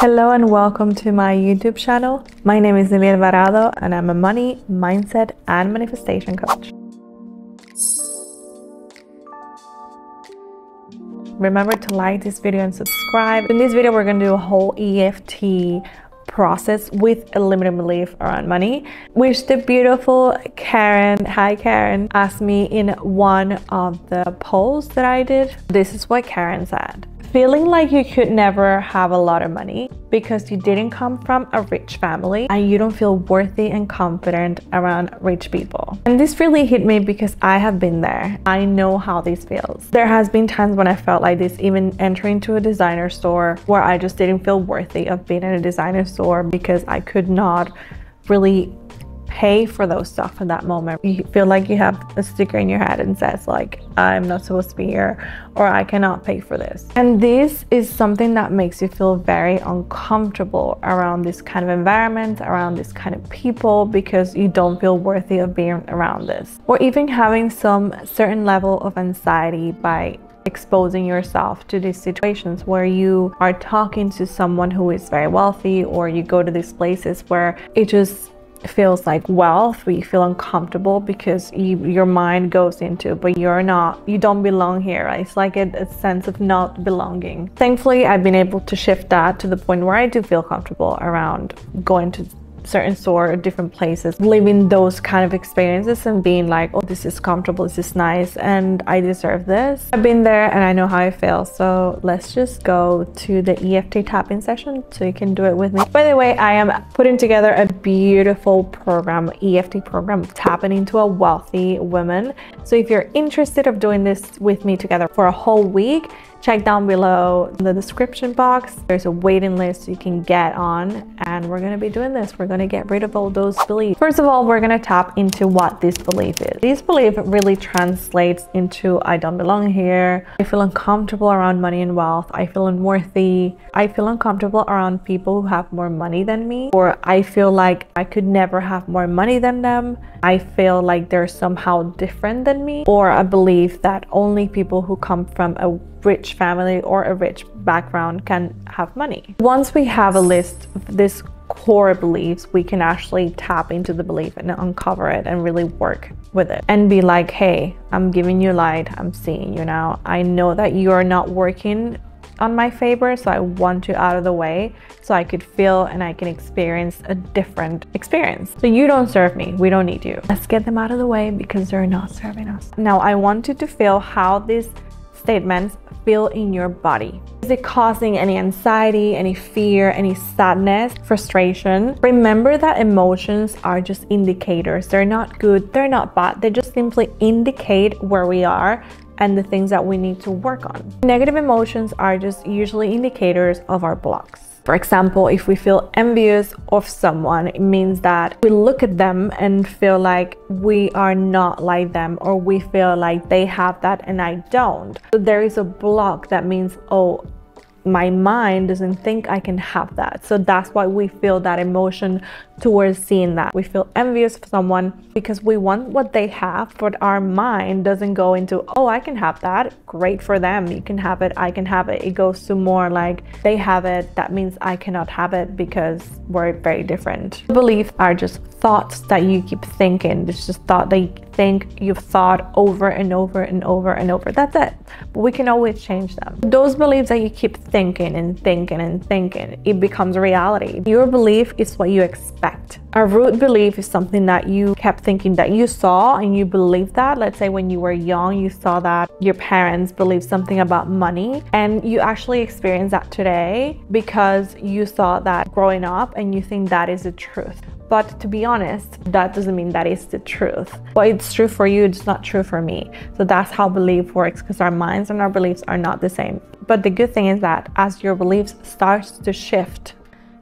Hello and welcome to my YouTube channel. My name is Lily Alvarado and I'm a money, mindset, and manifestation coach. Remember to like this video and subscribe. In this video, we're gonna do a whole EFT process with a limited belief around money, which the beautiful Karen, hi Karen, asked me in one of the polls that I did. This is what Karen said. Feeling like you could never have a lot of money because you didn't come from a rich family and you don't feel worthy and confident around rich people. And this really hit me because I have been there. I know how this feels. There has been times when I felt like this even entering to a designer store where I just didn't feel worthy of being in a designer store because I could not really pay for those stuff in that moment. You feel like you have a sticker in your head and says like, I'm not supposed to be here or I cannot pay for this. And this is something that makes you feel very uncomfortable around this kind of environment, around this kind of people because you don't feel worthy of being around this. Or even having some certain level of anxiety by exposing yourself to these situations where you are talking to someone who is very wealthy or you go to these places where it just feels like wealth where you feel uncomfortable because you, your mind goes into but you're not you don't belong here right? it's like a, a, sense of not belonging thankfully i've been able to shift that to the point where i do feel comfortable around going to certain store or different places, living those kind of experiences and being like, oh, this is comfortable, this is nice, and I deserve this. I've been there and I know how I feel. So let's just go to the EFT tapping session so you can do it with me. By the way, I am putting together a beautiful program, EFT program, tapping into a wealthy woman. So if you're interested of doing this with me together for a whole week, check down below the description box. There's a waiting list you can get on and we're going to be doing this. We're going to get rid of all those beliefs. First of all, we're going to tap into what this belief is. This belief really translates into I don't belong here. I feel uncomfortable around money and wealth. I feel unworthy. I feel uncomfortable around people who have more money than me or I feel like I could never have more money than them. I feel like they're somehow different than me or a belief that only people who come from a rich family or a rich background can have money. Once we have a list of this core beliefs, we can actually tap into the belief and uncover it and really work with it and be like, hey, I'm giving you light, I'm seeing you now. I know that you're not working on my favor, so I want you out of the way so I could feel and I can experience a different experience. So you don't serve me, we don't need you. Let's get them out of the way because they're not serving us. Now I want you to feel how these statements feel in your body. Is it causing any anxiety, any fear, any sadness, frustration? Remember that emotions are just indicators. They're not good, they're not bad. They just simply indicate where we are and the things that we need to work on. Negative emotions are just usually indicators of our blocks. For example, if we feel envious of someone, it means that we look at them and feel like we are not like them or we feel like they have that and I don't. So there is a block that means, oh, my mind doesn't think I can have that. So that's why we feel that emotion towards seeing that. We feel envious of someone because we want what they have, but our mind doesn't go into, oh, I can have that. Great for them. You can have it. I can have it. It goes to more like they have it. That means I cannot have it because we're very different. Beliefs are just thoughts that you keep thinking. It's just thought that think you've thought over and over and over and over. That's it. But we can always change them. Those beliefs that you keep thinking and thinking and thinking, it becomes reality. Your belief is what you expect. A root belief is something that you kept thinking that you saw and you believed that. Let's say when you were young, you saw that your parents believed something about money and you actually experience that today because you saw that growing up and you think that is the truth. But to be honest, that doesn't mean that is the truth. What it's true for you, it's not true for me. So that's how belief works because our minds and our beliefs are not the same. But the good thing is that as your beliefs starts to shift,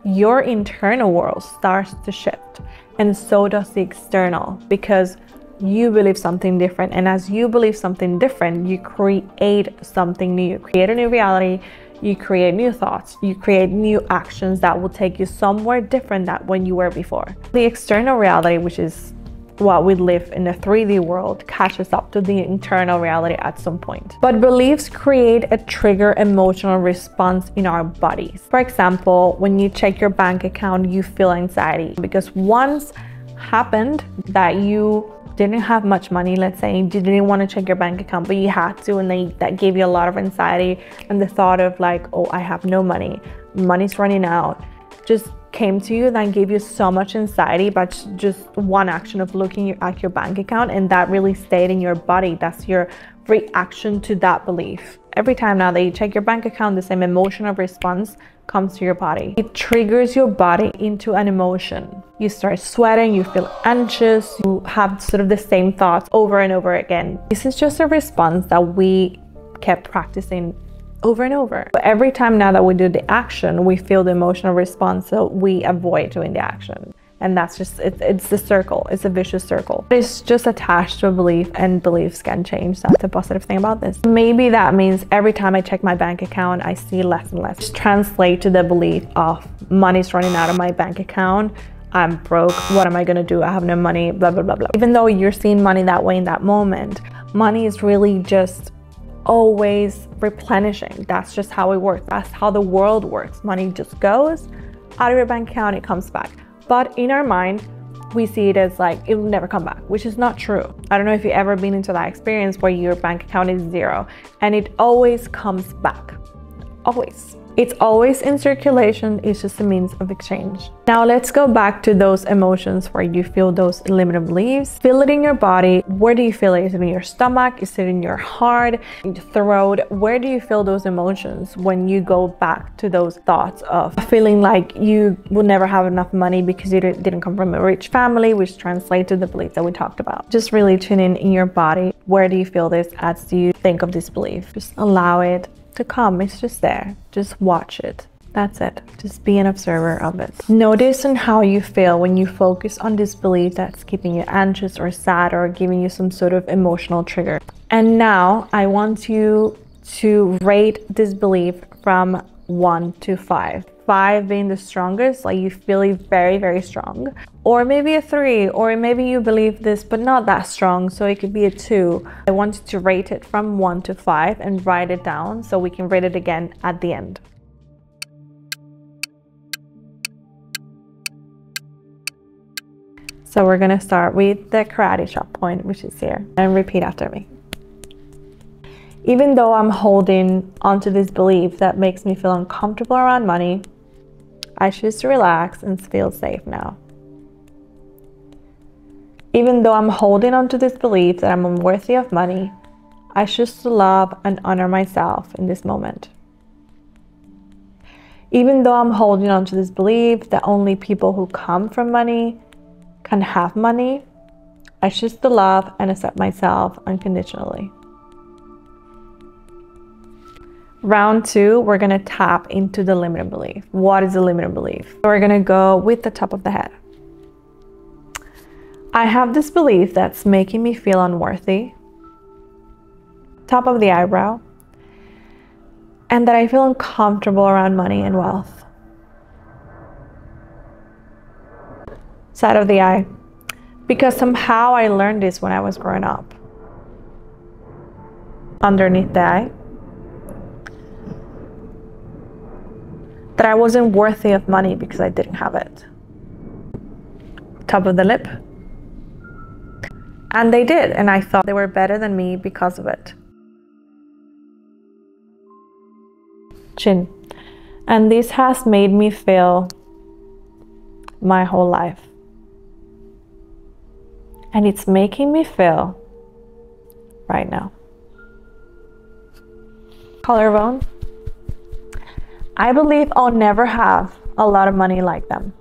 your internal world starts to shift and so does the external because you believe something different and as you believe something different you create something new you create a new reality you create new thoughts, you create new actions that will take you somewhere different than when you were before. The external reality, which is what we live in the 3D world catches up to the internal reality at some point. But beliefs create a trigger emotional response in our bodies. For example, when you check your bank account, you feel anxiety because once happened that you didn't have much money, let's say you didn't want to check your bank account, but you had to, and they, that gave you a lot of anxiety and the thought of like, oh, I have no money, money's running out, just came to you that gave you so much anxiety but just one action of looking at your bank account and that really stayed in your body. That's your reaction to that belief every time now that you check your bank account the same emotional response comes to your body it triggers your body into an emotion you start sweating you feel anxious you have sort of the same thoughts over and over again this is just a response that we kept practicing over and over. But every time now that we do the action, we feel the emotional response, so we avoid doing the action. And that's just, it's, it's the circle, it's a vicious circle. It's just attached to a belief, and beliefs can change. That's a positive thing about this. Maybe that means every time I check my bank account, I see less and less. Just translate to the belief of money's running out of my bank account. I'm broke. What am I going to do? I have no money, blah, blah, blah, blah. Even though you're seeing money that way in that moment, money is really just always replenishing. That's just how it works. That's how the world works. Money just goes out of your bank account, it comes back. But in our mind, we see it as like it will never come back, which is not true. I don't know if you've ever been into that experience where your bank account is zero and it always comes back. Always. It's always in circulation, it's just a means of exchange. Now let's go back to those emotions where you feel those limiting beliefs. Feel it in your body. Where do you feel it? Is it in your stomach? Is it in your heart? In your throat? Where do you feel those emotions when you go back to those thoughts of feeling like you will never have enough money because you didn't come from a rich family, which translates to the belief that we talked about. Just really tune in in your body. Where do you feel this as you think of this belief? Just allow it to come. It's just there. Just watch it. That's it. Just be an observer of it. Notice on how you feel when you focus on this belief that's keeping you anxious or sad or giving you some sort of emotional trigger. And now I want you to rate this belief from one to five five being the strongest, like you feel very, very strong, or maybe a three, or maybe you believe this but not that strong, so it could be a two. I want you to rate it from one to five and write it down so we can rate it again at the end. So we're gonna start with the karate chop point, which is here, and repeat after me. Even though I'm holding onto this belief that makes me feel uncomfortable around money, I choose to relax and feel safe now. Even though I'm holding on to this belief that I'm unworthy of money, I choose to love and honor myself in this moment. Even though I'm holding on to this belief that only people who come from money can have money, I choose to love and accept myself unconditionally. Round two, we're gonna tap into the limiting belief. What is the limiting belief? We're gonna go with the top of the head. I have this belief that's making me feel unworthy. Top of the eyebrow. And that I feel uncomfortable around money and wealth. Side of the eye. Because somehow I learned this when I was growing up. Underneath the eye. That I wasn't worthy of money because I didn't have it. Top of the lip. And they did, and I thought they were better than me because of it. Chin. And this has made me feel my whole life. And it's making me feel right now. Collarbone. I believe I'll never have a lot of money like them.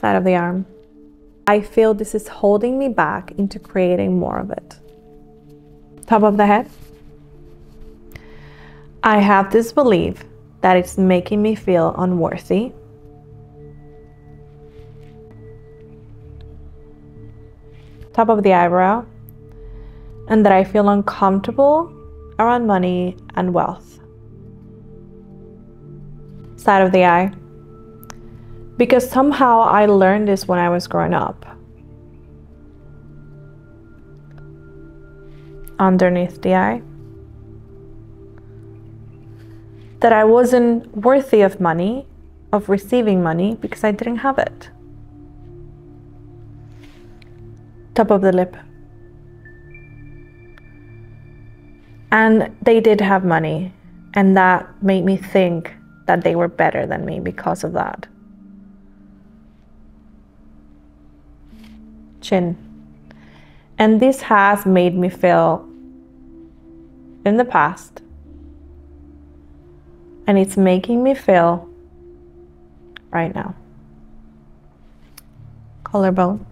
Side of the arm. I feel this is holding me back into creating more of it. Top of the head. I have this belief that it's making me feel unworthy. Top of the eyebrow. And that I feel uncomfortable around money and wealth. Side of the eye. Because somehow I learned this when I was growing up. Underneath the eye. That I wasn't worthy of money, of receiving money, because I didn't have it. Top of the lip. And they did have money, and that made me think that they were better than me because of that. Chin. And this has made me feel in the past, and it's making me feel right now. Collarbone.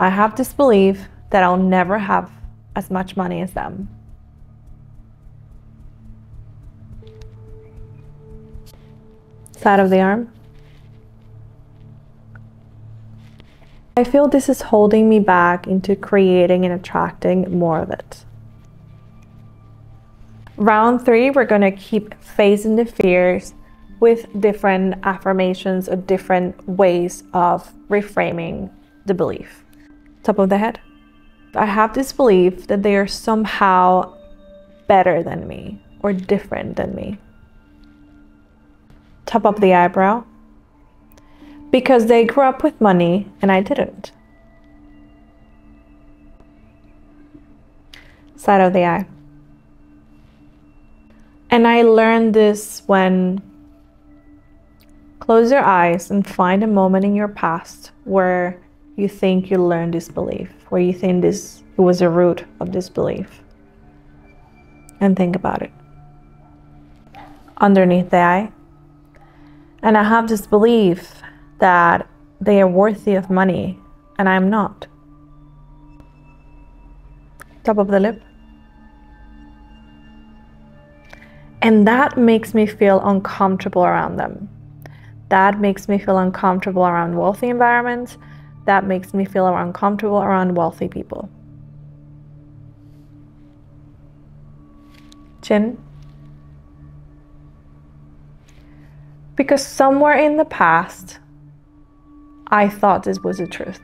I have this belief that I'll never have as much money as them. Side of the arm. I feel this is holding me back into creating and attracting more of it. Round three, we're going to keep facing the fears with different affirmations or different ways of reframing the belief. Top of the head. I have this belief that they are somehow better than me or different than me. Top of the eyebrow. Because they grew up with money and I didn't. Side of the eye. And I learned this when close your eyes and find a moment in your past where you think you learned this belief, where you think this was a root of this belief. And think about it. Underneath the eye. And I have this belief that they are worthy of money and I'm not. Top of the lip. And that makes me feel uncomfortable around them. That makes me feel uncomfortable around wealthy environments that makes me feel uncomfortable around wealthy people. Chin. Because somewhere in the past, I thought this was the truth.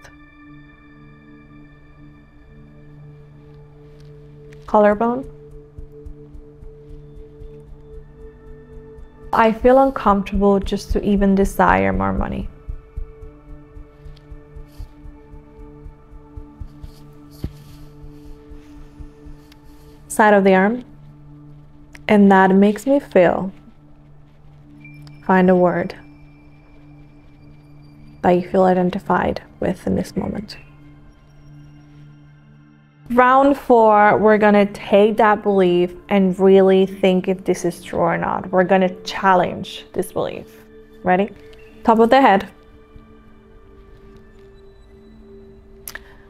Collarbone. I feel uncomfortable just to even desire more money. Side of the arm. And that makes me feel. Find a word that you feel identified with in this moment. Round four, we're gonna take that belief and really think if this is true or not. We're gonna challenge this belief. Ready? Top of the head.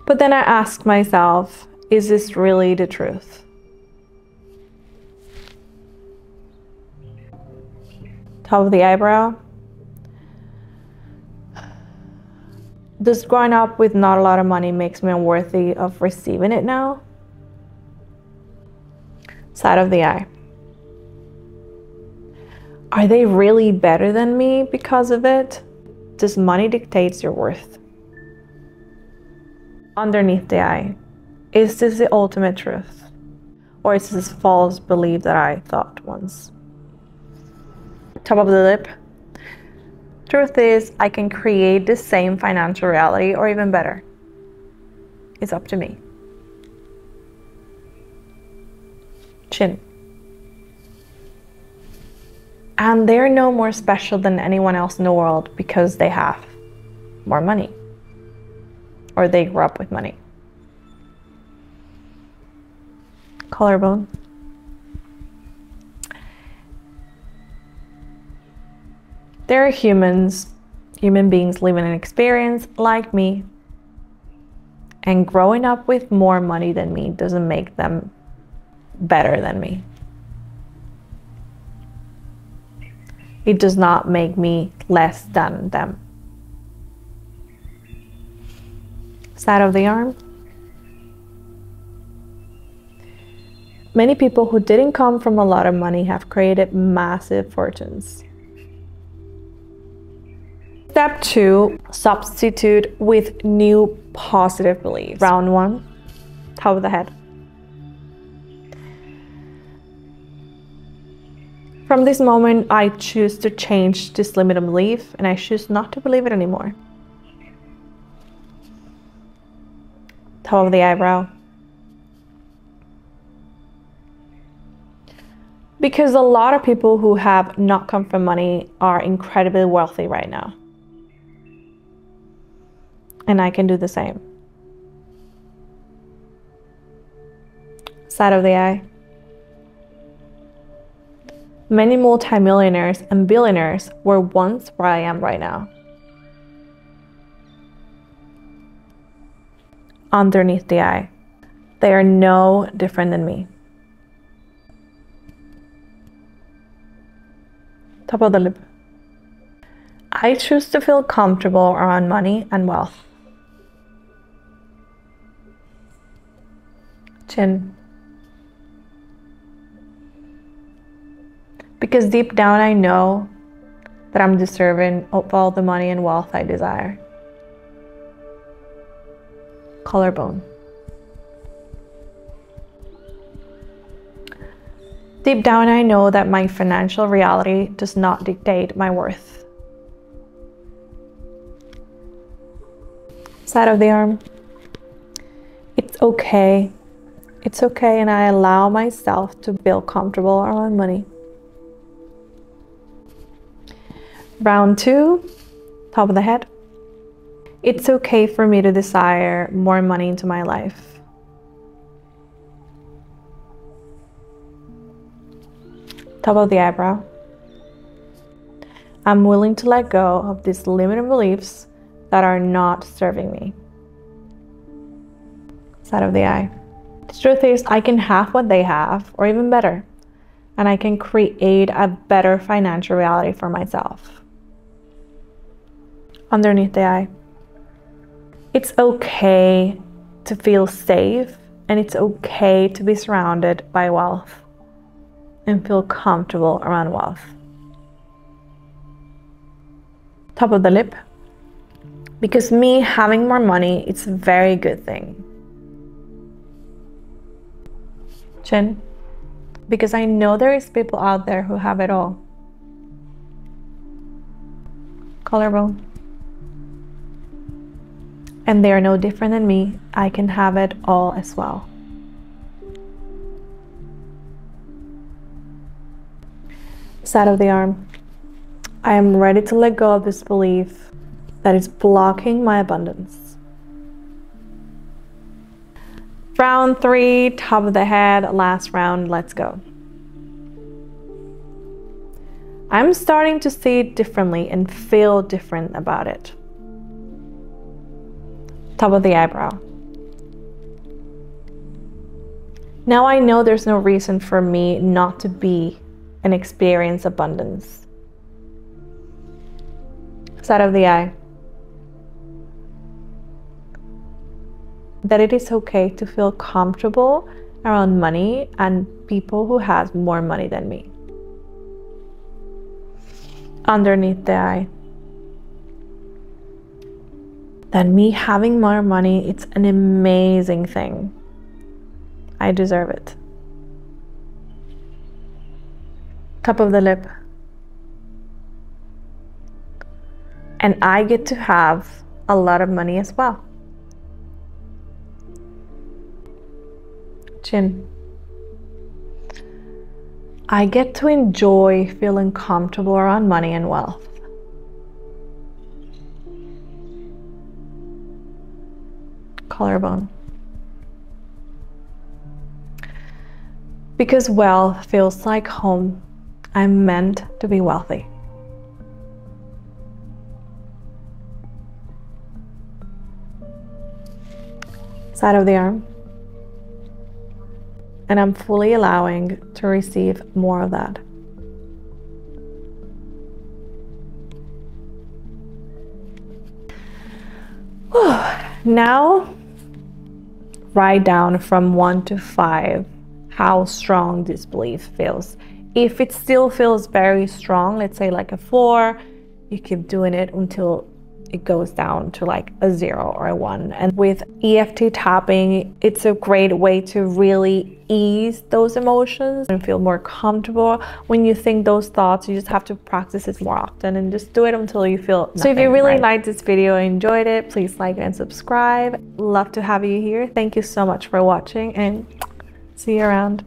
But then I ask myself, is this really the truth? Top of the eyebrow. Does growing up with not a lot of money makes me unworthy of receiving it now? Side of the eye. Are they really better than me because of it? Does money dictates your worth? Underneath the eye. Is this the ultimate truth? Or is this false belief that I thought once? Top of the lip. Truth is, I can create the same financial reality or even better. It's up to me. Chin. And they're no more special than anyone else in the world because they have more money or they grew up with money. Collarbone. There are humans, human beings living an experience like me. And growing up with more money than me doesn't make them better than me. It does not make me less than them. Side of the arm. Many people who didn't come from a lot of money have created massive fortunes. Step two, substitute with new positive beliefs. Round one, top of the head. From this moment, I choose to change this limiting belief and I choose not to believe it anymore. Top of the eyebrow. Because a lot of people who have not come from money are incredibly wealthy right now and I can do the same. Side of the eye. Many multimillionaires and billionaires were once where I am right now. Underneath the eye. They are no different than me. Top of the lip. I choose to feel comfortable around money and wealth. Chin. Because deep down, I know that I'm deserving of all the money and wealth I desire. Collarbone. Deep down, I know that my financial reality does not dictate my worth. Side of the arm. It's okay it's okay, and I allow myself to feel comfortable around money. Round two, top of the head. It's okay for me to desire more money into my life. Top of the eyebrow. I'm willing to let go of these limiting beliefs that are not serving me. Side of the eye. The truth is, I can have what they have, or even better, and I can create a better financial reality for myself. Underneath the eye. It's okay to feel safe, and it's okay to be surrounded by wealth and feel comfortable around wealth. Top of the lip. Because me having more money, it's a very good thing. Chin because I know there is people out there who have it all. Collarbone. And they are no different than me. I can have it all as well. Side of the arm. I am ready to let go of this belief that is blocking my abundance. Round three, top of the head, last round, let's go. I'm starting to see differently and feel different about it. Top of the eyebrow. Now I know there's no reason for me not to be and experience abundance. Side of the eye. That it is okay to feel comfortable around money and people who has more money than me. Underneath the eye. That me having more money, it's an amazing thing. I deserve it. Top of the lip. And I get to have a lot of money as well. I get to enjoy feeling comfortable around money and wealth. Collarbone. Because wealth feels like home, I'm meant to be wealthy. Side of the arm and I'm fully allowing to receive more of that. now, write down from one to five how strong this belief feels. If it still feels very strong, let's say like a four, you keep doing it until it goes down to like a zero or a one. And with EFT tapping, it's a great way to really ease those emotions and feel more comfortable. When you think those thoughts, you just have to practice it more often and just do it until you feel. Nothing, so if you really right? liked this video and enjoyed it, please like and subscribe. Love to have you here. Thank you so much for watching and see you around.